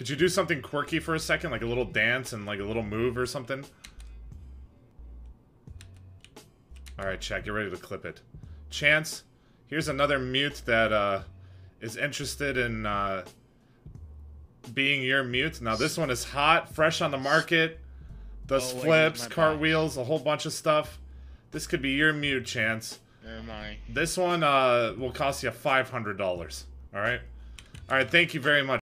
Could you do something quirky for a second, like a little dance and like a little move or something? Alright, chat, get ready to clip it. Chance, here's another mute that uh, is interested in uh, being your mute. Now, this one is hot, fresh on the market. Does Oh, flips, cartwheels, a whole bunch of stuff. This could be your mute, Chance. Oh my. This one uh, will cost you $500. Alright? Alright, thank you very much.